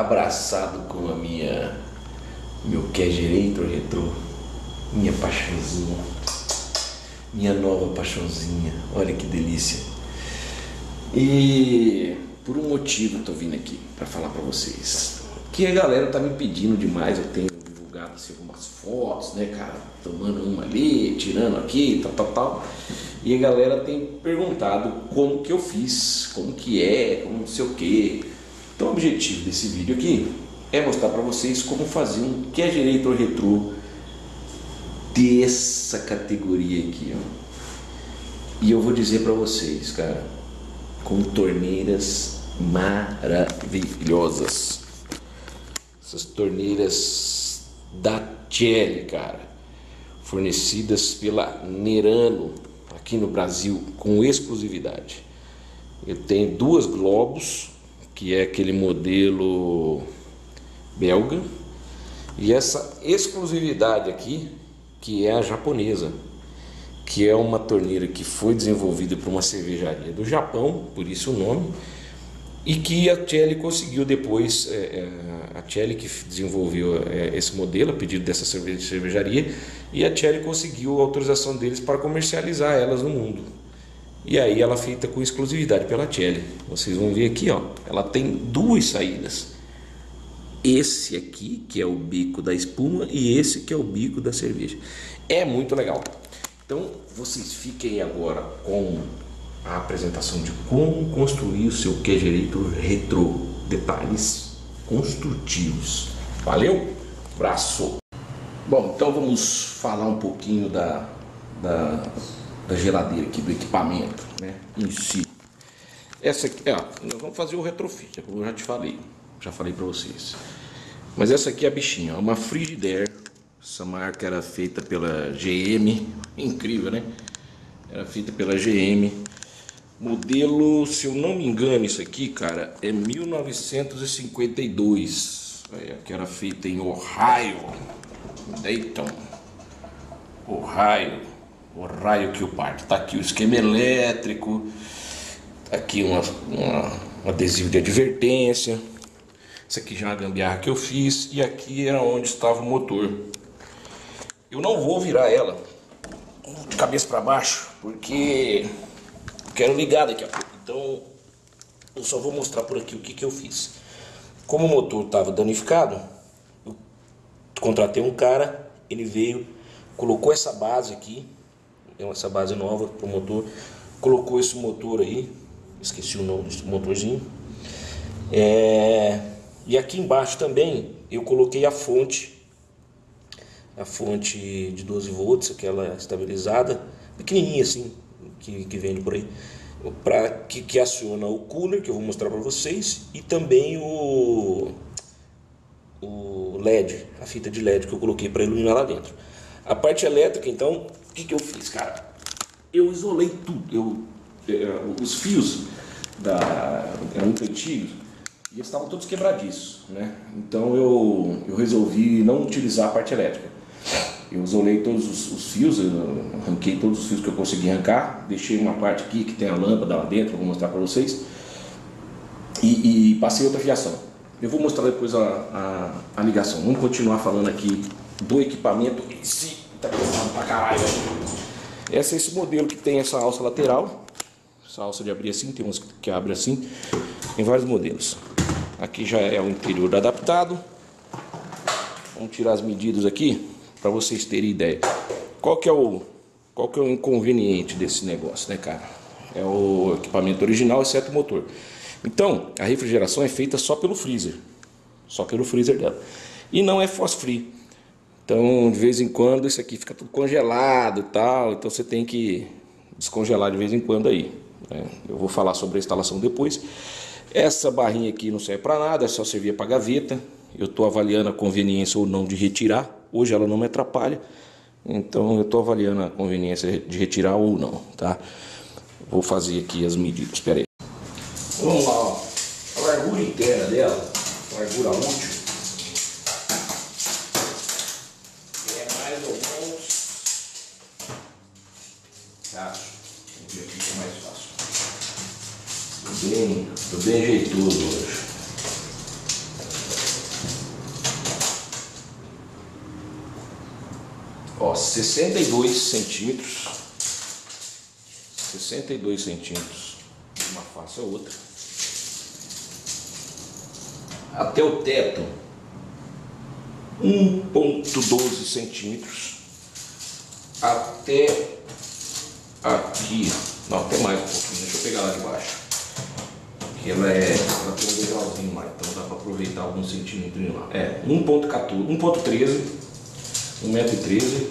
Abraçado com a minha. meu Cagerator Retro, minha paixãozinha, minha nova paixãozinha, olha que delícia. E por um motivo eu tô vindo aqui para falar para vocês. Que a galera tá me pedindo demais, eu tenho divulgado assim, algumas fotos, né, cara, tomando uma ali, tirando aqui, tal, tal, tal. E a galera tem perguntado como que eu fiz, como que é, como não sei o que. Então o objetivo desse vídeo aqui é mostrar para vocês como fazer um Cagerator Retro dessa categoria aqui, ó. E eu vou dizer para vocês, cara, com torneiras maravilhosas. Essas torneiras da Tele, cara, fornecidas pela Nerano aqui no Brasil com exclusividade. Eu tenho duas Globos, que é aquele modelo belga, e essa exclusividade aqui, que é a japonesa, que é uma torneira que foi desenvolvida por uma cervejaria do Japão, por isso o nome, e que a Tele conseguiu depois, é, é, a Tele que desenvolveu é, esse modelo a pedido dessa cervejaria, e a Tele conseguiu a autorização deles para comercializar elas no mundo. E aí ela feita com exclusividade pela Tele. Vocês vão ver aqui, ó, ela tem duas saídas. Esse aqui, que é o bico da espuma, e esse que é o bico da cerveja. É muito legal. Então, vocês fiquem agora com a apresentação de como construir o seu Kegerator Retro. Detalhes construtivos. Valeu? Braço! Bom, então vamos falar um pouquinho da, da, da geladeira aqui, do equipamento né, em si. Essa aqui, ó, nós vamos fazer o retrofit, como eu já te falei, já falei para vocês. Mas essa aqui é a bichinha, uma Frigidaire. Essa marca era feita pela GM, incrível, né? Era feita pela GM. Modelo, se eu não me engano, isso aqui, cara, é 1952. É, que era feita em Ohio, Dayton, Ohio, Ohio que o parto. Tá aqui o esquema elétrico, tá aqui uma, uma, um adesivo de advertência. Isso aqui já é uma gambiarra que eu fiz e aqui era onde estava o motor. Eu não vou virar ela de cabeça para baixo, porque quero ligar daqui a pouco. Então eu só vou mostrar por aqui o que, que eu fiz. Como o motor estava danificado, eu contratei um cara, ele veio, colocou essa base aqui, essa base nova para o motor, colocou esse motor aí, esqueci o nome desse motorzinho. É, e aqui embaixo também eu coloquei a fonte, a fonte de 12 volts, aquela estabilizada, pequenininha assim, que, que vende por aí, para que, que aciona o cooler, que eu vou mostrar para vocês, e também o, o LED, a fita de LED que eu coloquei para iluminar lá dentro. A parte elétrica, então, o que, que eu fiz, cara? Eu isolei tudo, eu, é, os fios da, eram antigos e eles estavam todos quebradiços, né? Então eu, eu resolvi não utilizar a parte elétrica. Eu isolei todos os, os, fios, arranquei todos os fios que eu consegui arrancar, deixei uma parte aqui que tem a lâmpada lá dentro, vou mostrar para vocês, e, e, passei outra fiação. Eu vou mostrar depois a, a, a, ligação. Vamos continuar falando aqui do equipamento em si. Tá pesado pra caralho. Esse é esse modelo que tem essa alça lateral, essa alça de abrir assim, tem uns que abre assim, tem vários modelos. Aqui já é o interior adaptado. Vamos tirar as medidas aqui para vocês terem ideia. Qual que é o qual que é o inconveniente desse negócio, né, cara? É o equipamento original, exceto o motor. Então, a refrigeração é feita só pelo freezer, só pelo freezer dela. E não é frost-free. Então, de vez em quando, isso aqui fica tudo congelado tal. Então, você tem que descongelar de vez em quando aí. Né? Eu vou falar sobre a instalação depois. Essa barrinha aqui não serve para nada, é só servir para gaveta. Eu estou avaliando a conveniência ou não de retirar Hoje ela não me atrapalha, então eu estou avaliando a conveniência de retirar ou não, tá? Vou fazer aqui as medidas, espera aí. Vamos lá, ó. a largura interna dela, largura útil, Tô bem jeitoso hoje. Ó, 62 centímetros. 62 centímetros. Uma face a outra. Até o teto. 1.12 centímetros. Até aqui. Não, até mais um pouquinho. Deixa eu pegar lá de baixo. Que ela é. Ela tem um degrauzinho lá, então dá para aproveitar alguns centímetros lá. É, 1.14, 1.13, 1,13m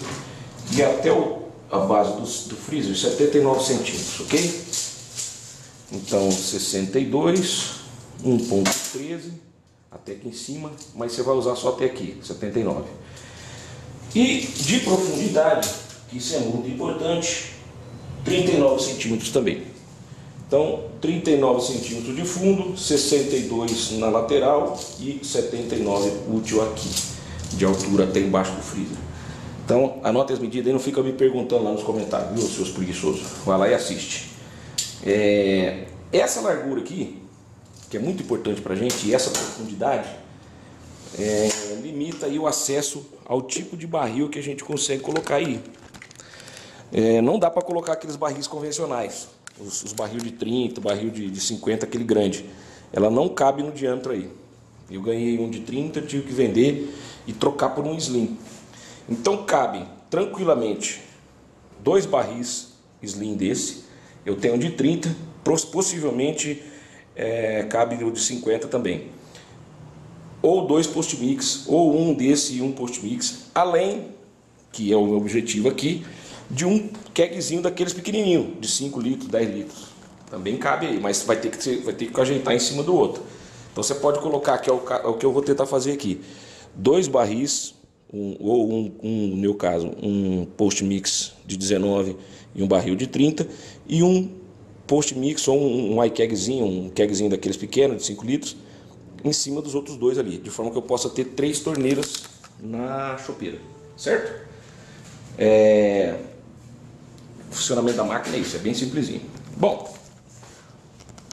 e até o, a base do, do freezer 79 centímetros, ok? Então 62, 1.13 até aqui em cima, mas você vai usar só até aqui, 79. E de profundidade, que isso é muito importante, 39 centímetros também. Então, 39 centímetros de fundo, 62 na lateral e 79 útil aqui, de altura até embaixo do freezer. Então, anota as medidas e não fica me perguntando lá nos comentários, viu, seus preguiçosos? Vai lá e assiste. É, essa largura aqui, que é muito importante para a gente, e essa profundidade, é, limita aí o acesso ao tipo de barril que a gente consegue colocar aí. É, não dá para colocar aqueles barris convencionais, os, os barril de 30, barril de, de 50, aquele grande. Ela não cabe no diâmetro aí. Eu ganhei um de 30, tive que vender e trocar por um slim. Então cabe tranquilamente dois barris slim desse. Eu tenho um de 30, possivelmente é, cabe o de 50 também. Ou dois post-mix, ou um desse e um post-mix, além, que é o meu objetivo aqui, de um kegzinho daqueles pequenininho, de 5 litros, 10 litros. Também cabe aí, mas vai ter que, vai ter que ajeitar em cima do outro. Então você pode colocar, que é o, é o que eu vou tentar fazer aqui, dois barris, um, ou um, um, no meu caso, um post mix de 19 e um barril de 30, e um post mix ou um, um iKegzinho, um kegzinho daqueles pequenos, de 5 litros, em cima dos outros dois ali, de forma que eu possa ter três torneiras na chopeira, certo? É, funcionamento da máquina é isso, é bem simplesinho. Bom,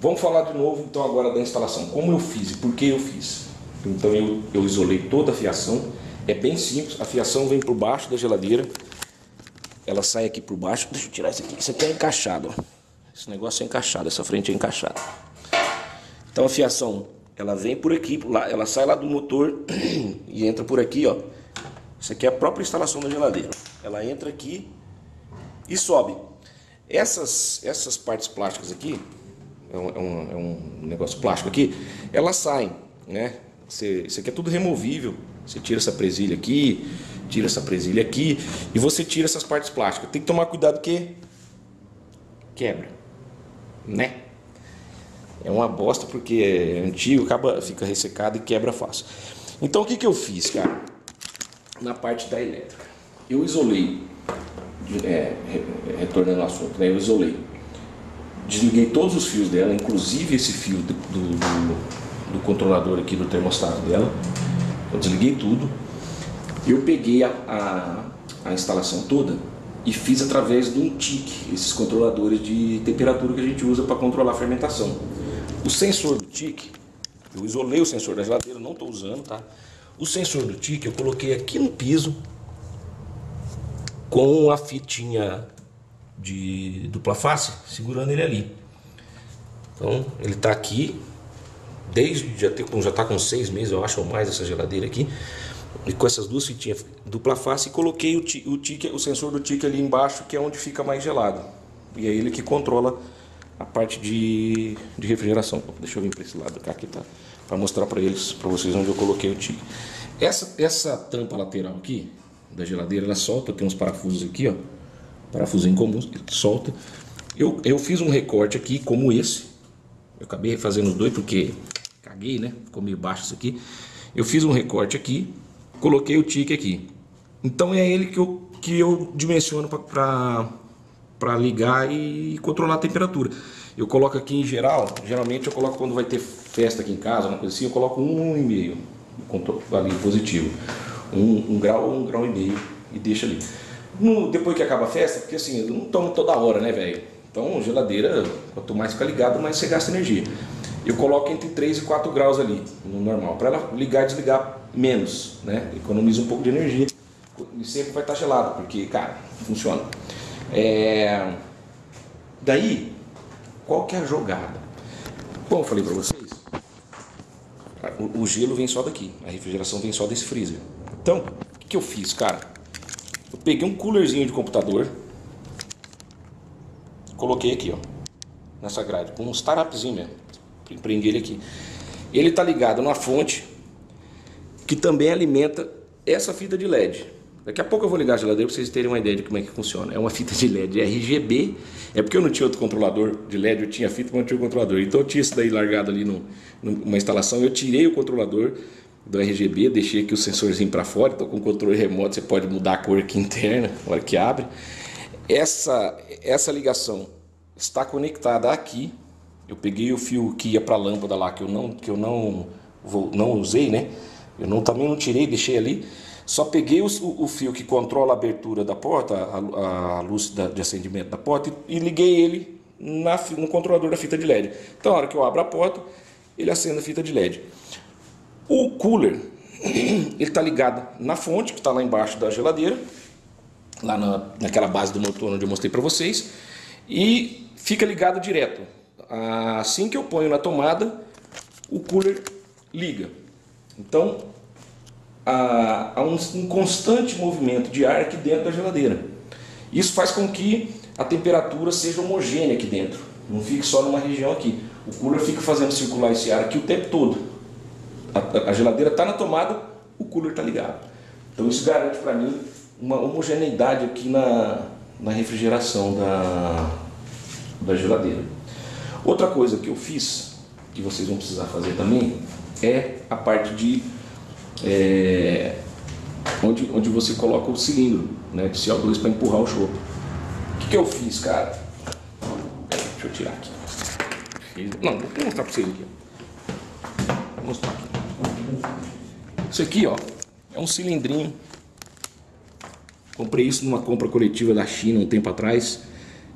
vamos falar de novo então agora da instalação. Como eu fiz e por que eu fiz? Então eu, eu isolei toda a fiação. É bem simples, a fiação vem por baixo da geladeira. Ela sai aqui por baixo. Deixa eu tirar isso aqui. Isso aqui é encaixado. Ó. Esse negócio é encaixado, essa frente é encaixada. Então a fiação, ela vem por aqui, lá, ela sai lá do motor e entra por aqui, ó. Isso aqui é a própria instalação da geladeira. Ela entra aqui e sobe. Essas, essas partes plásticas aqui, é um, é um, é um negócio plástico aqui, elas saem, né? Você, isso aqui é tudo removível. Você tira essa presilha aqui, tira essa presilha aqui e você tira essas partes plásticas. Tem que tomar cuidado que quebra, né? É uma bosta porque é antigo, acaba, fica ressecado e quebra fácil. Então o que, que eu fiz, cara? Na parte da elétrica. Eu isolei é, retornando ao assunto, né, eu isolei. Desliguei todos os fios dela, inclusive esse fio do, do, do, do controlador aqui do termostato dela. Eu desliguei tudo. Eu peguei a, a, a instalação toda e fiz através de um TIC, esses controladores de temperatura que a gente usa para controlar a fermentação. O sensor do TIC, eu isolei o sensor da geladeira, não estou usando, tá? O sensor do TIC eu coloquei aqui no piso com a fitinha de dupla face segurando ele ali. Então ele está aqui desde já já está com seis meses eu acho ou mais essa geladeira aqui e com essas duas fitinhas dupla face coloquei o, o, tique, o sensor do tique ali embaixo que é onde fica mais gelado e é ele que controla a parte de, de refrigeração. Deixa eu vir para esse lado cá aqui tá para mostrar para eles para vocês onde eu coloquei o tique. Essa essa tampa lateral aqui da geladeira, ela solta, tem uns parafusos aqui, ó, parafuso em comum, solta. Eu, eu fiz um recorte aqui, como esse, eu acabei fazendo os dois porque caguei, né, ficou meio baixo isso aqui. Eu fiz um recorte aqui, coloquei o tique aqui. Então é ele que eu, que eu dimensiono para ligar e controlar a temperatura. Eu coloco aqui em geral, geralmente eu coloco quando vai ter festa aqui em casa, uma coisa assim, eu coloco um e meio, ali positivo um, um grau ou um grau e meio e deixa ali. No, depois que acaba a festa, porque assim, eu não tomo toda hora, né, velho? Então, geladeira, quanto mais fica ligado, mais você gasta energia. Eu coloco entre 3 e 4 graus ali, no normal, para ela ligar e desligar menos, né? Economiza um pouco de energia e sempre vai estar gelado, porque, cara, funciona. É... Daí, qual que é a jogada? Como eu falei para vocês, o, o, gelo vem só daqui, a refrigeração vem só desse freezer. Então, o que, eu fiz, cara? Eu peguei um coolerzinho de computador, coloquei aqui, ó, nessa grade, com um startupzinho mesmo. Prendi ele aqui. Ele está ligado na fonte que também alimenta essa fita de LED. Daqui a pouco eu vou ligar a geladeira para vocês terem uma ideia de como é que funciona. É uma fita de LED RGB. É porque eu não tinha outro controlador de LED, eu tinha fita, mas não tinha o controlador. Então eu tinha isso daí largado ali no, numa instalação. Eu tirei o controlador do RGB, deixei aqui o sensorzinho para fora. Então com controle remoto você pode mudar a cor aqui interna, na hora que abre. Essa, essa ligação está conectada aqui. Eu peguei o fio que ia para a lâmpada lá, que eu não, que eu não, vou, não usei, né? Eu não, também não tirei, deixei ali. Só peguei o, o fio que controla a abertura da porta, a, a luz da, de acendimento da porta, e, e liguei ele na, no controlador da fita de LED. Então, na hora que eu abro a porta, ele acende a fita de LED. O cooler, ele está ligado na fonte, que está lá embaixo da geladeira, lá na, naquela base do motor onde eu mostrei para vocês, e fica ligado direto. Assim que eu ponho na tomada, o cooler liga. Então, há, há um, um constante movimento de ar aqui dentro da geladeira. Isso faz com que a temperatura seja homogênea aqui dentro, não fique só numa região aqui. O cooler fica fazendo circular esse ar aqui o tempo todo. A, geladeira está na tomada, o cooler está ligado. Então isso garante para mim uma homogeneidade aqui na, na refrigeração da, da geladeira. Outra coisa que eu fiz, que vocês vão precisar fazer também, é a parte de é, onde, onde você coloca o cilindro né, de CO2 para empurrar o chope. O que, que eu fiz, cara? Deixa eu tirar aqui. Não, vou mostrar para vocês aqui. Vou mostrar aqui. Isso aqui, ó, é um cilindrinho. Comprei isso numa compra coletiva da China um tempo atrás,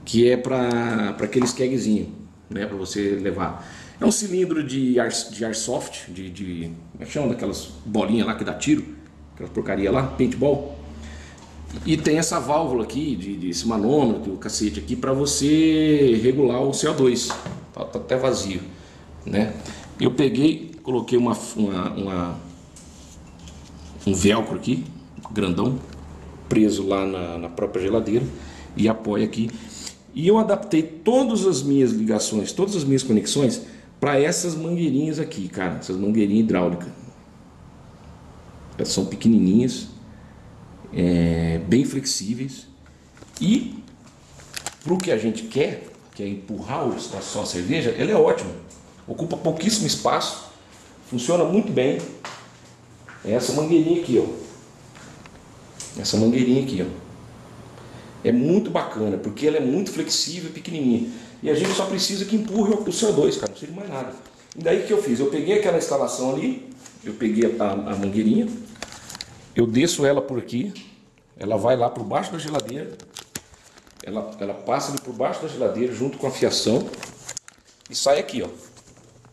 que é para aqueles kegzinhos, né, para você levar. É um cilindro de, ar, de airsoft, de, de. Como é que chama? Daquelas bolinhas lá que dá tiro, aquela porcaria lá, paintball. E tem essa válvula aqui, de, de esse manômetro, o cacete aqui, para você regular o CO2. Tá, tá, até vazio, né? Eu peguei, coloquei uma, uma, uma, um velcro aqui, grandão, preso lá na, na própria geladeira e apoia aqui. E eu adaptei todas as minhas ligações, todas as minhas conexões para essas mangueirinhas aqui, cara, essas mangueirinhas hidráulicas. Elas são pequenininhas, é, bem flexíveis e para o que a gente quer, que é empurrar a sua cerveja, ela é ótima. Ocupa pouquíssimo espaço, funciona muito bem. É essa mangueirinha aqui, ó. Essa mangueirinha aqui, ó. É muito bacana, porque ela é muito flexível pequenininha. E a gente só precisa que empurre o CO2, cara, não precisa de mais nada. E daí que eu fiz? Eu peguei aquela instalação ali, eu peguei a, a mangueirinha, eu desço ela por aqui, ela vai lá por baixo da geladeira, ela, ela passa ali por baixo da geladeira junto com a fiação e sai aqui, ó.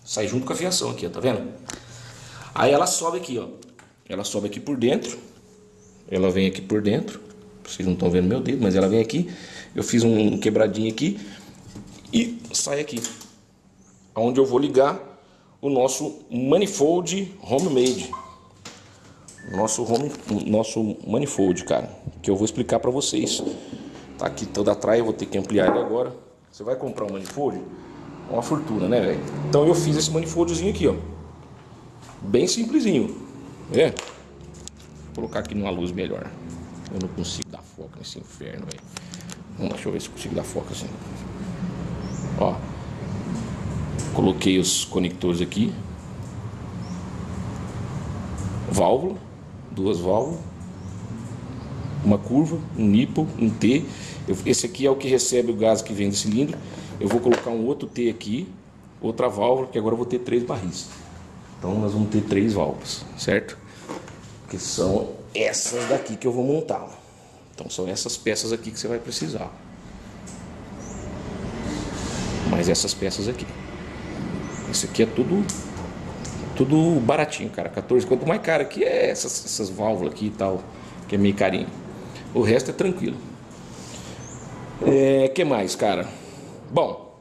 Sai junto com a fiação aqui, ó, tá vendo? Aí ela sobe aqui, ó. Ela sobe aqui por dentro, ela vem aqui por dentro, vocês não estão vendo meu dedo, mas ela vem aqui. Eu fiz um quebradinho aqui e sai aqui, onde eu vou ligar o nosso manifold homemade, nosso home, nosso manifold, cara, que eu vou explicar para vocês. Tá aqui toda atrás, eu vou ter que ampliar ele agora. Você vai comprar um manifold, uma fortuna, né, velho? Então eu fiz esse manifoldzinho aqui, ó, bem simplesinho, é. Vou colocar aqui numa luz melhor. Eu não consigo dar foco nesse inferno, velho. Vamos, deixa eu ver se consigo dar foco assim. Ó, coloquei os conectores aqui, válvula, duas válvulas, uma curva, um nipple, um T. Esse aqui é o que recebe o gás que vem do cilindro. Eu vou colocar um outro T aqui, outra válvula, que agora eu vou ter três barris. Então nós vamos ter três válvulas, certo? Que são essas daqui que eu vou montar. Então são essas peças aqui que você vai precisar mais essas peças aqui. Isso aqui é tudo tudo baratinho, cara. 14. Quanto mais caro aqui é essas, essas válvulas aqui e tal. que é meio carinho. O resto é tranquilo. É, que mais, cara? Bom,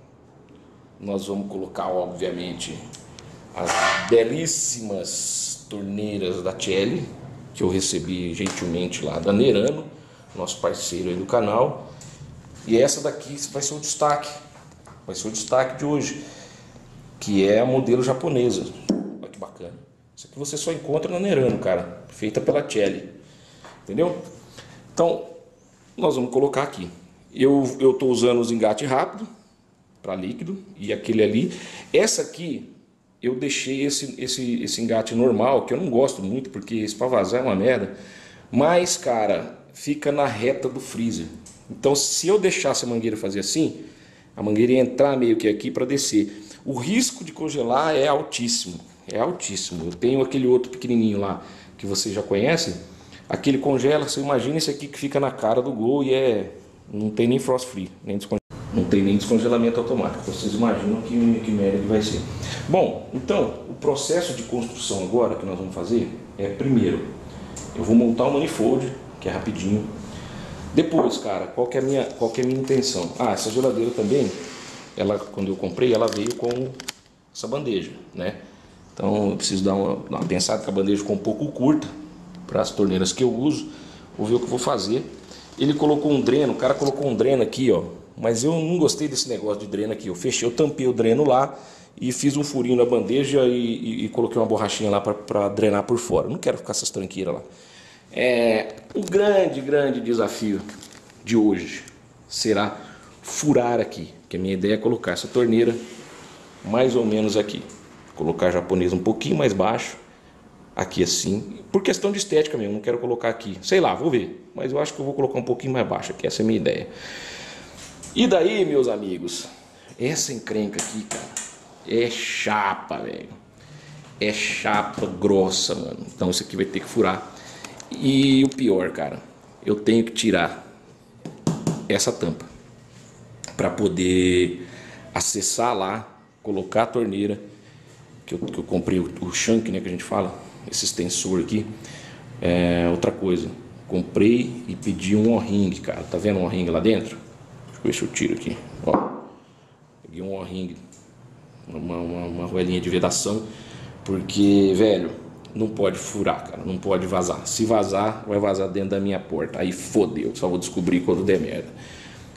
nós vamos colocar, obviamente, as belíssimas torneiras da Tchelle, que eu recebi gentilmente lá da Nerano, nosso parceiro aí do canal. E essa daqui vai ser o destaque, vai ser o destaque de hoje, que é a modelo japonesa. Olha que bacana. Isso aqui você só encontra na Nerano, cara, feita pela Tchelle. Entendeu? Então, nós vamos colocar aqui. Eu estou usando os engate rápido para líquido e aquele ali. Essa aqui eu deixei esse, esse, esse engate normal, que eu não gosto muito, porque esse para vazar é uma merda. Mas, cara, fica na reta do freezer. Então, se eu deixasse a mangueira fazer assim, a mangueira ia entrar meio que aqui para descer. O risco de congelar é altíssimo, é altíssimo. Eu tenho aquele outro pequenininho lá que vocês já conhecem. Aquele congela, você imagina esse aqui que fica na cara do gol e é não tem nem frost free, nem não tem nem descongelamento automático. Vocês imaginam que, que merda que vai ser. Bom, então, o processo de construção agora que nós vamos fazer é primeiro, eu vou montar o manifold, que é rapidinho. Depois, cara, qual que é a minha, qual que é minha intenção? Ah, essa geladeira também, ela quando eu comprei, ela veio com essa bandeja, né? Então eu preciso dar uma, uma pensada que a bandeja ficou um pouco curta para as torneiras que eu uso. Vou ver o que eu vou fazer. Ele colocou um dreno, o cara colocou um dreno aqui, ó. Mas eu não gostei desse negócio de dreno aqui. Eu fechei, eu tampei o dreno lá e fiz um furinho na bandeja e, e, e coloquei uma borrachinha lá para drenar por fora. não quero ficar essas tranqueiras lá. É, um grande, grande desafio de hoje será furar aqui. Que a minha ideia é colocar essa torneira mais ou menos aqui. Colocar japonês um pouquinho mais baixo aqui assim, por questão de estética mesmo, não quero colocar aqui, sei lá, vou ver, mas eu acho que eu vou colocar um pouquinho mais baixo aqui, essa é a minha ideia. E daí, meus amigos, essa encrenca aqui, cara, é chapa, velho, é chapa grossa, mano, então isso aqui vai ter que furar. E o pior, cara, eu tenho que tirar essa tampa para poder acessar lá, colocar a torneira, que eu, que eu comprei o, o shank, né, que a gente fala, esse extensor aqui. É, outra coisa, comprei e pedi um O-ring, cara. Tá vendo um O-ring lá dentro? Ver se eu tiro aqui. Ó, peguei um O-ring, uma, uma, uma roelinha de vedação, porque, velho, não pode furar, cara. Não pode vazar. Se vazar, vai vazar dentro da minha porta. Aí fodeu, só vou descobrir quando der merda.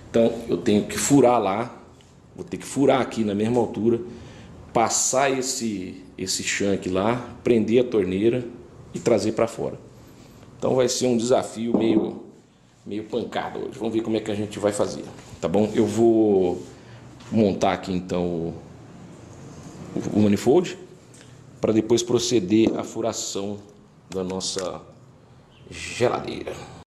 Então eu tenho que furar lá, vou ter que furar aqui na mesma altura, passar esse esse shank lá, prender a torneira e trazer para fora. Então vai ser um desafio meio, meio pancado hoje. Vamos ver como é que a gente vai fazer, tá bom? Eu vou montar aqui então o, o manifold para depois proceder à furação da nossa geladeira.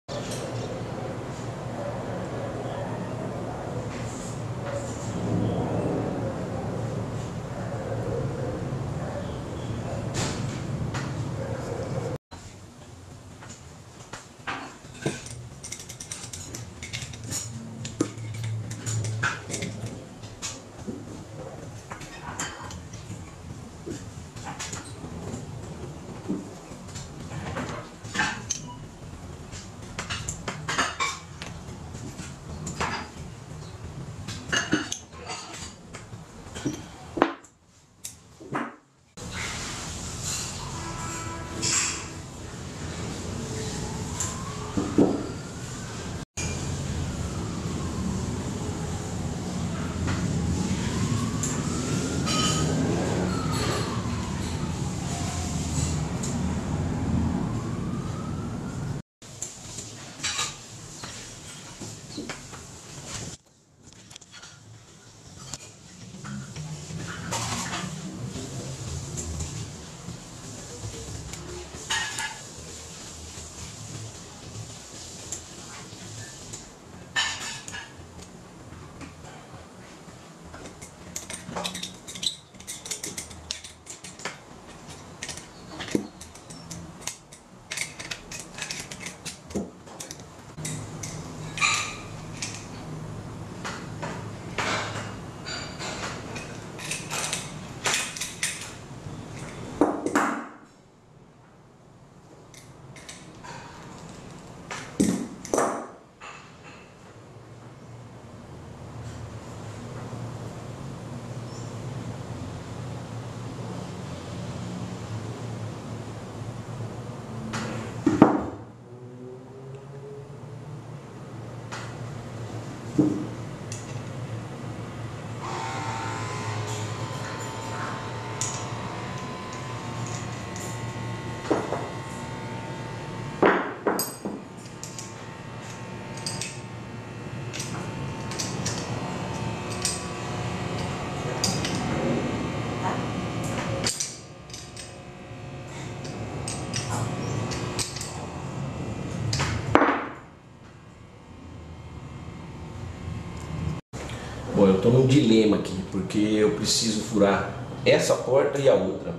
Estou num dilema aqui, porque eu preciso furar essa porta e a outra.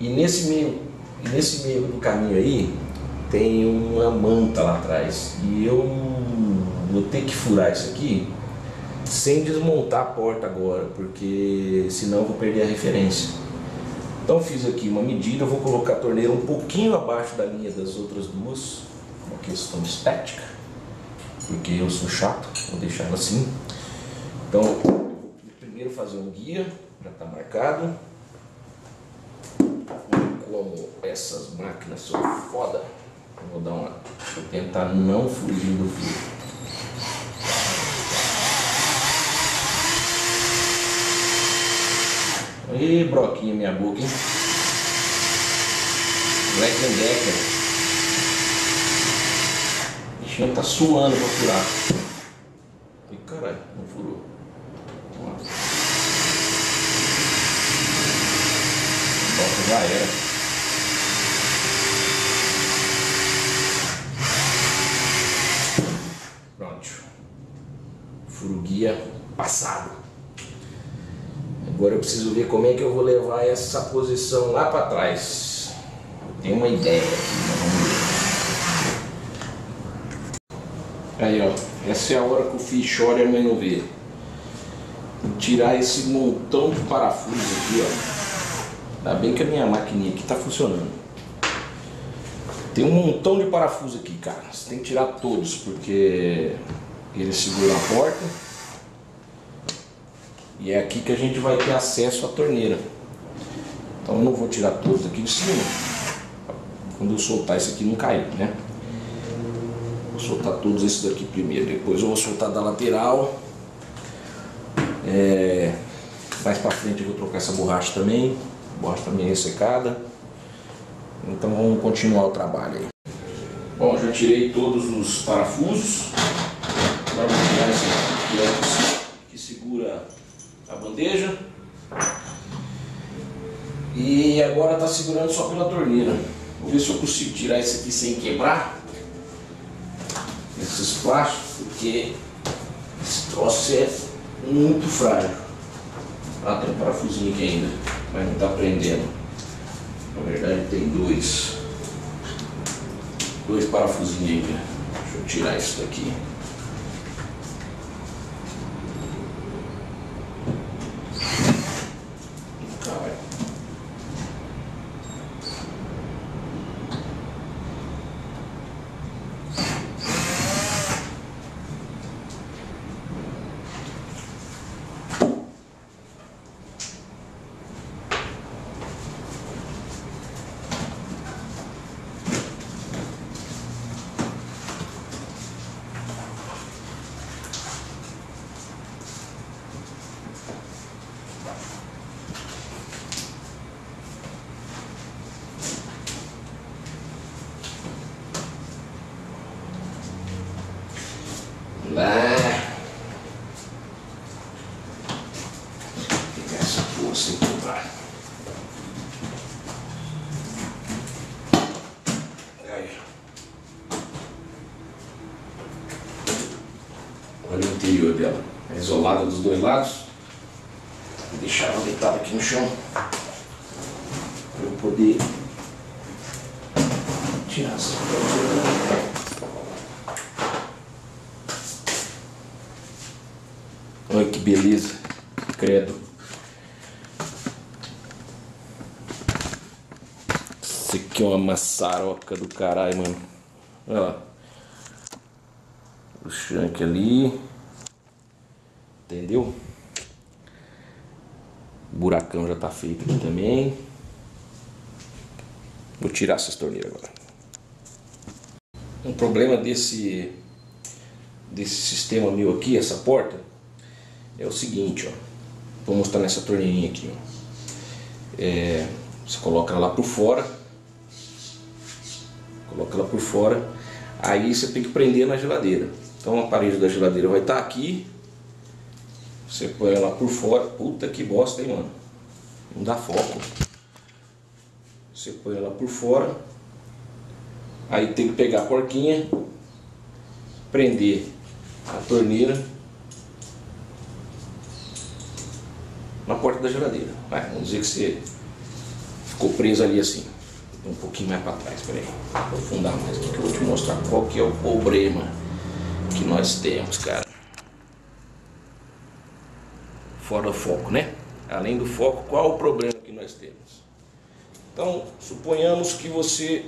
E nesse meio, nesse meio do caminho aí tem uma manta lá atrás. E eu vou ter que furar isso aqui sem desmontar a porta agora, porque senão eu vou perder a referência. Então fiz aqui uma medida, eu vou colocar a torneira um pouquinho abaixo da linha das outras duas, uma questão estética, porque eu sou chato, vou deixar ela assim. Então, vou primeiro fazer um guia, já está marcado. Como essas máquinas são foda, eu vou dar uma. Vou tentar não fugir do fio. Ih, broquinha minha boca, hein? Black and Decker. Bichinho tá suando pra furar. Ih, caralho, não furou. Vamos lá. Bota, já era. Pronto. Furo guia passado. Agora eu preciso ver como é que eu vou levar essa posição lá para trás. Tenho uma ideia aqui. Aí ó, essa é a hora que o filho chora e a mãe tirar esse montão de parafusos aqui, ó. Ainda bem que a minha maquininha aqui está funcionando. Tem um montão de parafusos aqui, cara. Você tem que tirar todos, porque eles seguram a porta. E é aqui que a gente vai ter acesso à torneira. Então eu não vou tirar todos aqui de cima. Quando eu soltar esse aqui não cair, né? Vou soltar todos esses daqui primeiro. Depois eu vou soltar da lateral. É... Mais pra frente eu vou trocar essa borracha também. A borracha também é ressecada. Então vamos continuar o trabalho aí. Bom, já tirei todos os parafusos. Agora vou tirar esse aqui que segura a bandeja. E agora está segurando só pela torneira. Vou ver se eu consigo tirar esse aqui sem quebrar. Esses plásticos, porque esse troço é muito frágil. Ah, tem um parafusinho aqui ainda, mas não está prendendo. Na verdade tem dois. Dois parafusinhos ainda. Deixa eu tirar isso daqui. Olha o interior dela. É isolada dos dois lados. Vou deixar ela deitada aqui no chão. Para eu poder tirar essa Olha que beleza. Credo. Isso aqui é uma maçaroca do caralho, mano. Olha lá o shank ali. Entendeu? O buracão já tá feito aqui também. Vou tirar essas torneiras agora. Um problema desse desse sistema meu aqui, essa porta, é o seguinte, ó. Vou mostrar nessa torneirinha aqui, ó. É, você coloca ela lá por fora. Coloca ela por fora. Aí você tem que prender na geladeira. Então a parede da geladeira vai estar tá aqui. Você põe ela por fora. Puta que bosta, hein, mano. Não dá foco. Você põe ela por fora. Aí tem que pegar a porquinha, prender a torneira na porta da geladeira. Vai, vamos dizer que você ficou preso ali assim. Um pouquinho mais para trás, peraí. Aprofundar mais aqui que eu vou te mostrar qual que é o problema que nós temos, cara. Fora do foco, né? Além do foco, qual o problema que nós temos? Então, suponhamos que você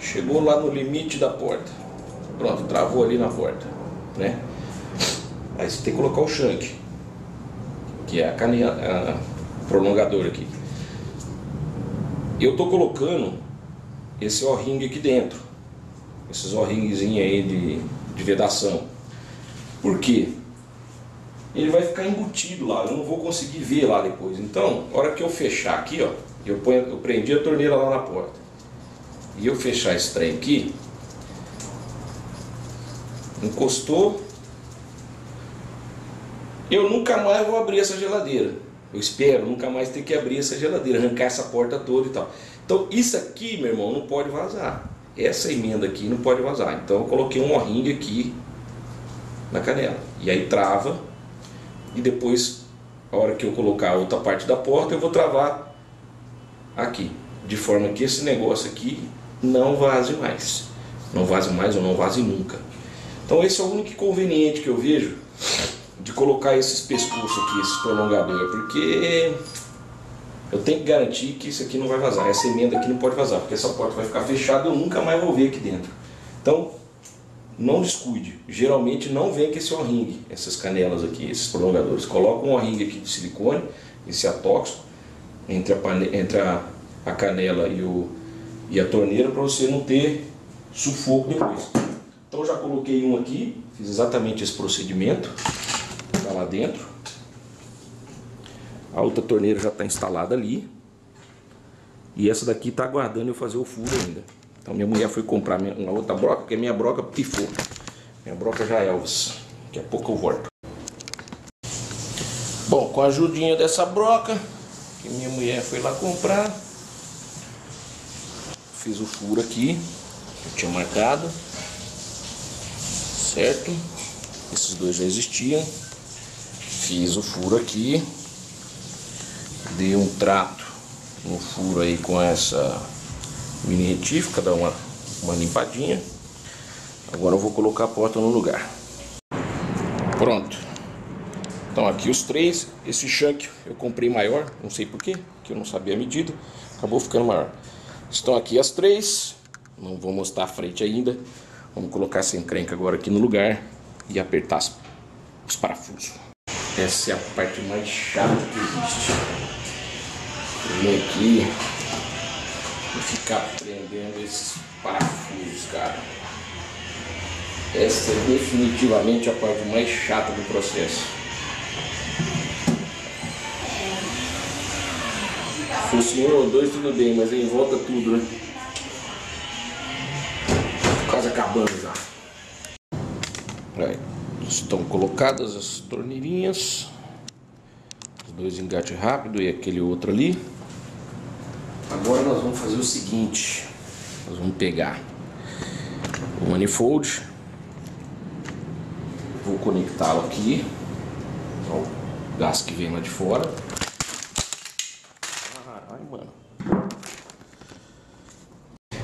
chegou lá no limite da porta. Pronto, travou ali na porta, né? Aí você tem que colocar o shank, que é a canela, a prolongador aqui. Eu tô colocando esse O-ring aqui dentro, esses O-ringzinhos aí de, de vedação. Por quê? Ele vai ficar embutido lá, eu não vou conseguir ver lá depois. Então, a hora que eu fechar aqui, ó, eu, ponho, eu prendi a torneira lá na porta. E eu fechar esse trem aqui, encostou, eu nunca mais vou abrir essa geladeira. Eu espero nunca mais ter que abrir essa geladeira, arrancar essa porta toda e tal. Então isso aqui, meu irmão, não pode vazar. Essa emenda aqui não pode vazar. Então eu coloquei um ring aqui na canela. E aí trava. E depois, a hora que eu colocar a outra parte da porta, eu vou travar aqui. De forma que esse negócio aqui não vaze mais. Não vaze mais ou não vaze nunca. Então esse é o único inconveniente que eu vejo de colocar esses pescoços aqui, esses prolongadores, porque eu tenho que garantir que isso aqui não vai vazar, essa emenda aqui não pode vazar, porque essa porta vai ficar fechada e eu nunca mais vou ver aqui dentro. Então, não descuide, geralmente não vem com esse O-ring, essas canelas aqui, esses prolongadores. Coloca um O-ring aqui de silicone, esse atóxico, entre a, entre a, a canela e, o, e a torneira para você não ter sufoco depois. Então já coloquei um aqui, fiz exatamente esse procedimento lá dentro. A outra torneira já está instalada ali. E essa daqui está aguardando eu fazer o furo ainda. Então minha mulher foi comprar uma outra broca, porque minha broca pifou. Minha broca já é Elvis. Daqui a pouco eu volto. Bom, com a ajudinha dessa broca, que minha mulher foi lá comprar. Fiz o furo aqui, que eu tinha marcado. Certo? Esses dois já existiam. Fiz o furo aqui. Dei um trato no furo aí com essa mini retífica, dar uma, uma limpadinha. Agora eu vou colocar a porta no lugar. Pronto. Então aqui os três, esse shank eu comprei maior, não sei porquê, que eu não sabia a medida, acabou ficando maior. Estão aqui as três, não vou mostrar a frente ainda. Vamos colocar essa encrenca agora aqui no lugar e apertar os parafusos. Essa é a parte mais chata que existe. Vem aqui e ficar prendendo esses parafusos, cara. Essa é definitivamente a parte mais chata do processo. Se ou dois, tudo bem, mas aí volta tudo, né? Quase acabando já. Aí. Estão colocadas as torneirinhas. Os dois engates rápido e aquele outro ali. Agora nós vamos fazer o seguinte. Nós vamos pegar o manifold. Vou conectá-lo aqui. o gás que vem lá de fora. Ai, mano.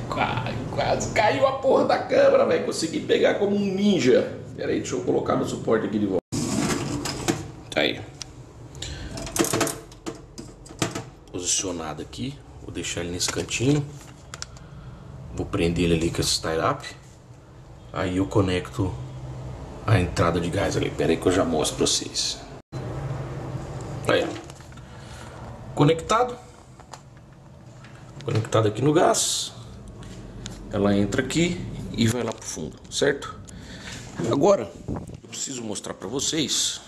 Quase, quase caiu a porra da câmera, velho. Consegui pegar como um ninja. Pera aí, deixa eu colocar no suporte aqui de volta. Tá aí. Posicionado aqui. Vou deixar ele nesse cantinho. Vou prender ele ali com esse tie-up. Aí eu conecto a entrada de gás ali. Pera aí que eu já mostro pra vocês. Aí. Conectado. Conectado aqui no gás. Ela entra aqui e vai lá pro fundo, certo? Agora, eu preciso mostrar para vocês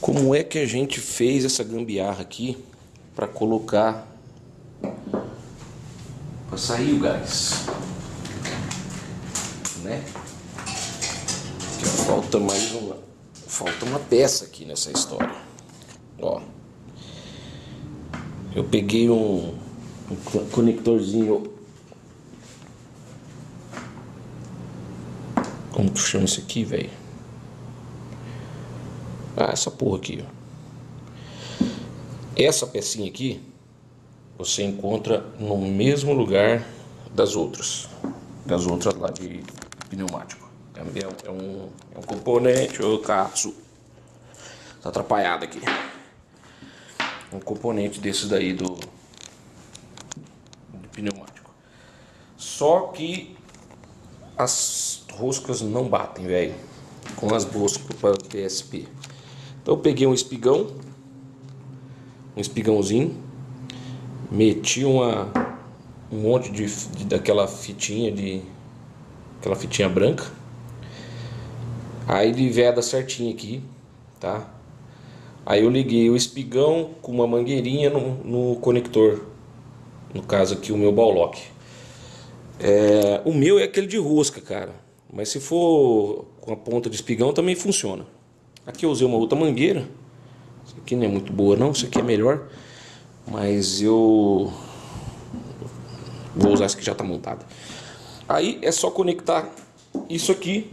como é que a gente fez essa gambiarra aqui para colocar para sair o gás, né? Falta mais uma, falta uma peça aqui nessa história. Ó, eu peguei um, um conectorzinho Como chama isso aqui, velho? Ah, essa porra aqui, ó. Essa pecinha aqui você encontra no mesmo lugar das outras, das outras lá de pneumático. É, é um, é um componente, o Katsu, tá atrapalhado aqui. Um componente desses daí do, do pneumático. Só que as roscas não batem, velho, com as boas para PSP. Então eu peguei um espigão, um espigãozinho, meti uma um monte de, de daquela fitinha de aquela fitinha branca. Aí ele veda certinho aqui, tá? Aí eu liguei o espigão com uma mangueirinha no, no conector, no caso aqui o meu Ballock. É, o meu é aquele de rosca, cara. Mas se for com a ponta de espigão também funciona. Aqui eu usei uma outra mangueira. Isso aqui não é muito boa não, isso aqui é melhor. Mas eu vou usar essa que já está montada. Aí é só conectar isso aqui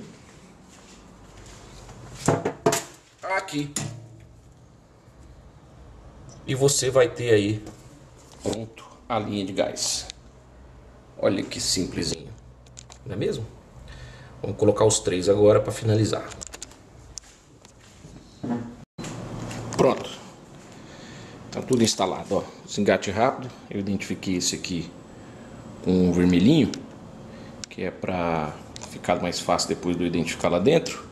aqui. E você vai ter aí pronto a linha de gás. Olha que simplesinho. Não é mesmo? Vamos colocar os três agora para finalizar. Pronto. Tá tudo instalado, ó. Desengate rápido. Eu identifiquei esse aqui com um vermelhinho, que é para ficar mais fácil depois de eu identificar lá dentro.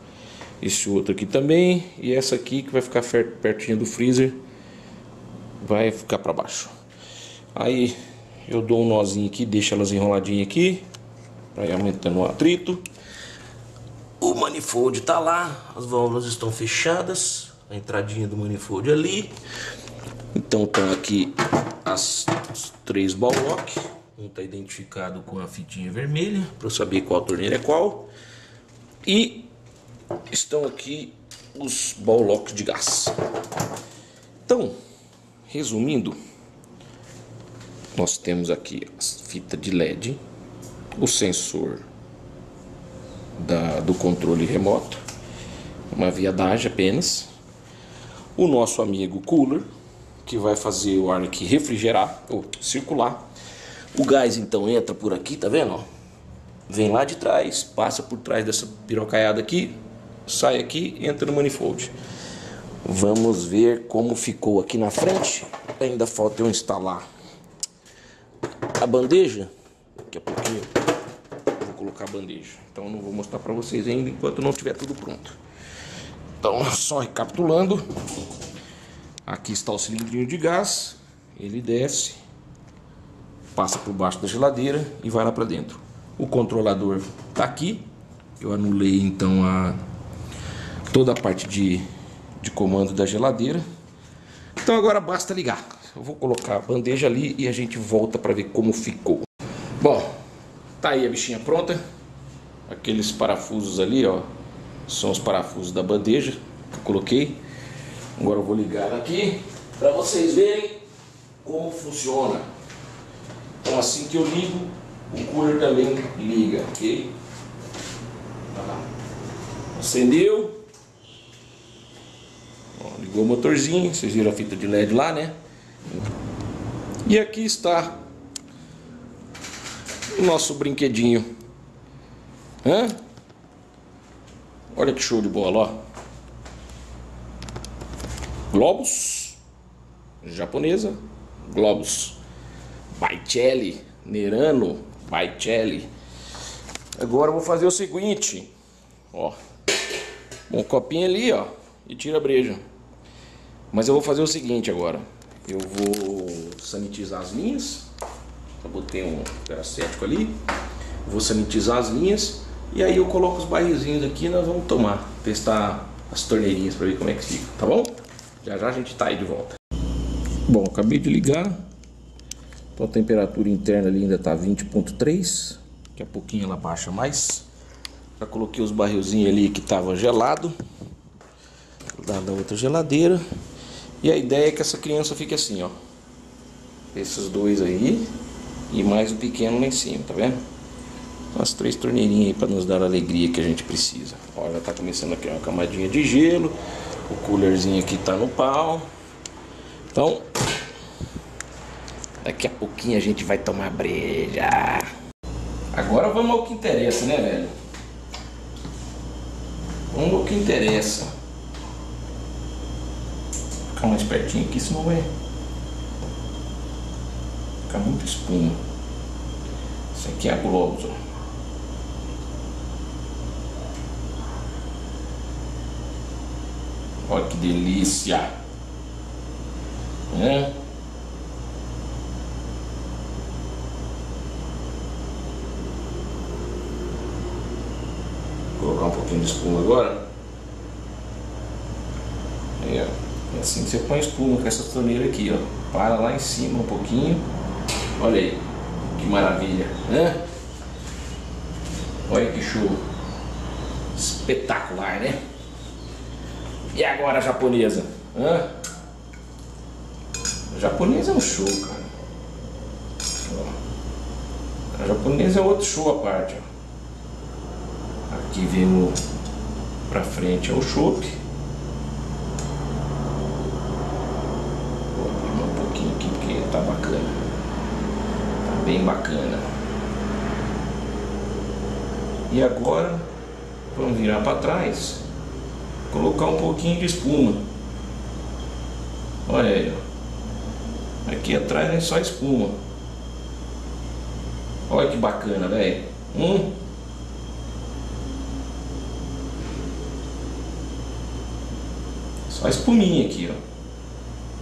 Esse outro aqui também e essa aqui que vai ficar pertinho do freezer vai ficar para baixo. Aí eu dou um nozinho aqui, deixo elas enroladinhas aqui para ir aumentando o atrito. O manifold está lá, as válvulas estão fechadas, a entradinha do manifold ali. Então estão aqui as, as três ball lock. Um está identificado com a fitinha vermelha para saber qual torneira é qual. E estão aqui os ball de gás. Então, resumindo, nós temos aqui as fitas de LED, o sensor da, do controle remoto, uma viadagem apenas, o nosso amigo cooler, que vai fazer o ar aqui refrigerar ou circular. O gás então entra por aqui, tá vendo? Vem lá de trás, passa por trás dessa pirocaiada aqui, sai aqui, entra no manifold. Vamos ver como ficou aqui na frente. Ainda falta eu instalar a bandeja. Daqui a pouquinho colocar a bandeja. Então não vou mostrar para vocês ainda enquanto não tiver tudo pronto. Então, só recapitulando. Aqui está o cilindrinho de gás, ele desce, passa por baixo da geladeira e vai lá para dentro. O controlador está aqui, eu anulei então a toda a parte de, de comando da geladeira. Então agora basta ligar. Eu vou colocar a bandeja ali e a gente volta para ver como ficou. Tá aí a bichinha pronta. Aqueles parafusos ali, ó, são os parafusos da bandeja que eu coloquei. Agora eu vou ligar aqui para vocês verem como funciona. Então assim que eu ligo, o cooler também liga, ok? Tá Acendeu. ligou o motorzinho, vocês viram a fita de LED lá, né? E aqui está o nosso brinquedinho. Hã? Olha que show de bola, ó. Globus, japonesa, Globus, Baicelli, Nerano, Baicelli. Agora eu vou fazer o seguinte, ó, um copinho ali, ó, e tira a breja. Mas eu vou fazer o seguinte agora, eu vou sanitizar as linhas, eu botei um peracético ali, vou sanitizar as linhas e aí eu coloco os barrilzinhos aqui e nós vamos tomar, testar as torneirinhas para ver como é que fica, tá bom? Já já a gente tá aí de volta. Bom, acabei de ligar. Então a temperatura interna ali ainda tá 20.3. Daqui a pouquinho ela baixa mais. Já coloquei os barrilzinhos ali que tava gelado. Da, da outra geladeira. E a ideia é que essa criança fique assim, ó. Esses dois aí. E mais o pequeno lá em cima, tá vendo? As três torneirinhas aí para nos dar a alegria que a gente precisa. Olha, tá começando a criar uma camadinha de gelo. O coolerzinho aqui tá no pau. Então, Daqui a pouquinho a gente vai tomar breja. Agora vamos ao que interessa, né, velho? Vamos ao que interessa. Ficar mais pertinho aqui, senão vai ficar muito espuma. Isso aqui é a Globos, Olha que delícia! É. Vou colocar um pouquinho de espuma agora. É assim que você põe espuma com essa torneira aqui, ó. Para lá em cima um pouquinho. Olha aí. Que maravilha. Né? Olha que show. Espetacular, né? E agora a japonesa? Hã? A japonesa é um show, cara. A japonesa é outro show à parte. Ó. Aqui vem pra frente é o chopp. Vou abrir um pouquinho aqui porque tá bacana. Tá bem bacana. E agora vamos virar para trás colocar um pouquinho de espuma. Olha aí, ó. Aqui atrás é só espuma. Olha que bacana, velho. Hum. Só espuminha aqui, ó.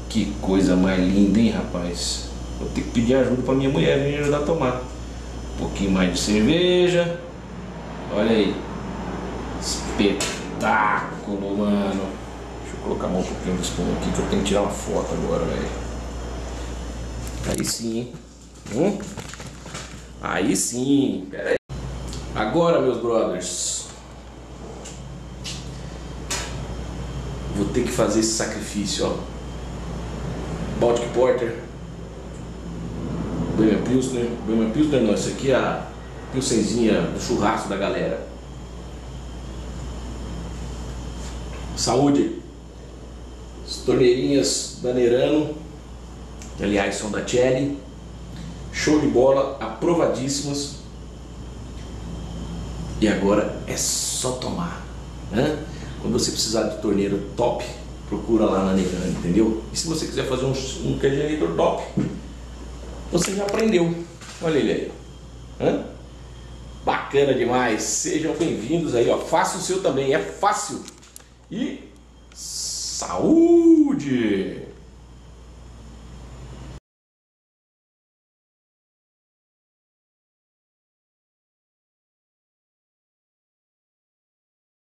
Que coisa mais linda, hein, rapaz. Vou ter que pedir ajuda pra minha mulher vir ajudar a tomar. Um pouquinho mais de cerveja. Olha aí. Espetáculo, mano. Deixa eu colocar um pouquinho de espuma aqui que eu tenho que tirar uma foto agora, velho. Aí sim, hein? Hum? Aí sim. Pera aí. Agora, meus brothers. Vou ter que fazer esse sacrifício, ó. Baltic Porter. Bremer Pilsner. Bremer Pilsner não, isso aqui é a pilsenzinha do churrasco da galera. Saúde! As torneirinhas da Nerano, que aliás são da Chelly. Show de bola, aprovadíssimas. E agora é só tomar. Né? Quando você precisar de torneira top, procura lá na Nerano, entendeu? E se você quiser fazer um, um top, você já aprendeu. Olha ele aí. Hã? Bacana demais. Sejam bem-vindos aí, ó. Faça o seu também, é fácil e saúde!